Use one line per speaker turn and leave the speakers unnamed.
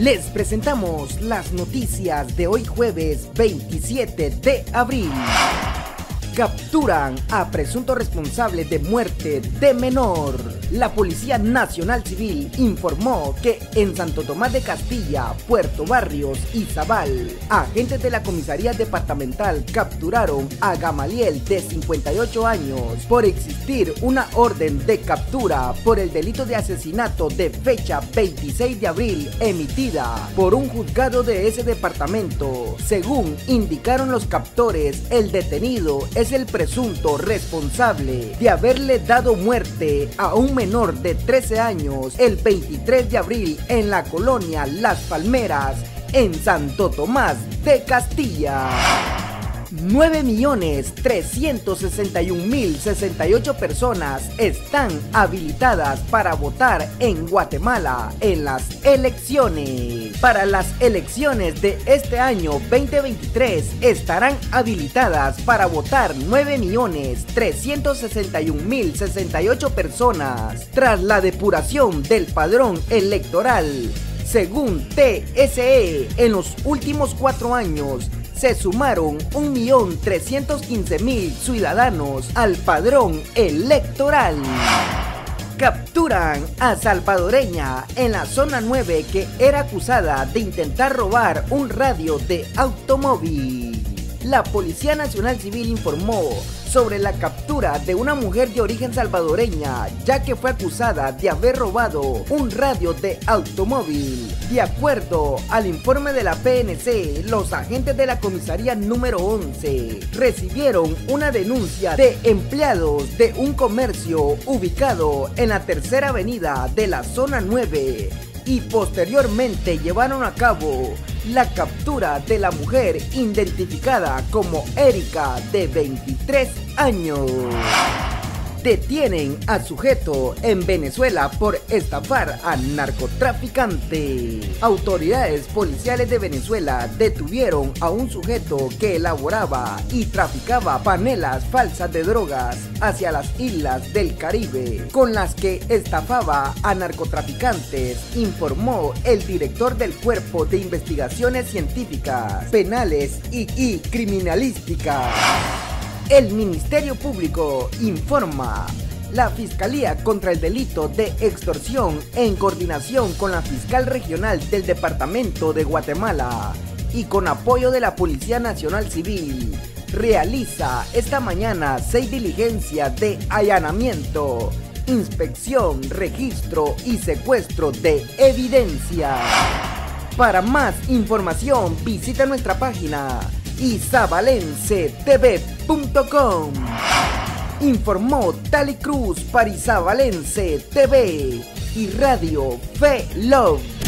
Les presentamos las noticias de hoy jueves 27 de abril. Capturan a presunto responsable de muerte de menor. La Policía Nacional Civil informó que en Santo Tomás de Castilla, Puerto Barrios y Zabal, agentes de la Comisaría Departamental capturaron a Gamaliel de 58 años por existir una orden de captura por el delito de asesinato de fecha 26 de abril emitida por un juzgado de ese departamento. Según indicaron los captores, el detenido es el presunto responsable de haberle dado muerte a un menor de 13 años el 23 de abril en la colonia Las Palmeras, en Santo Tomás de Castilla. 9.361.068 personas están habilitadas para votar en Guatemala en las elecciones. Para las elecciones de este año 2023 estarán habilitadas para votar 9.361.068 personas tras la depuración del padrón electoral. Según TSE, en los últimos cuatro años, se sumaron 1.315.000 ciudadanos al padrón electoral. Capturan a salvadoreña en la zona 9 que era acusada de intentar robar un radio de automóvil. La Policía Nacional Civil informó sobre la captura de una mujer de origen salvadoreña, ya que fue acusada de haber robado un radio de automóvil. De acuerdo al informe de la PNC, los agentes de la comisaría número 11 recibieron una denuncia de empleados de un comercio ubicado en la tercera avenida de la zona 9 y posteriormente llevaron a cabo la captura de la mujer identificada como Erika de 23 años. Detienen a sujeto en Venezuela por estafar a narcotraficante. Autoridades policiales de Venezuela detuvieron a un sujeto que elaboraba y traficaba panelas falsas de drogas hacia las islas del Caribe, con las que estafaba a narcotraficantes, informó el director del Cuerpo de Investigaciones Científicas, Penales y, y Criminalísticas. El Ministerio Público informa. La Fiscalía contra el Delito de Extorsión, en coordinación con la Fiscal Regional del Departamento de Guatemala y con apoyo de la Policía Nacional Civil, realiza esta mañana seis diligencias de allanamiento, inspección, registro y secuestro de evidencia. Para más información visita nuestra página isabalencetv.com. Informó Tali Cruz para Isabalense TV y Radio Fe Love.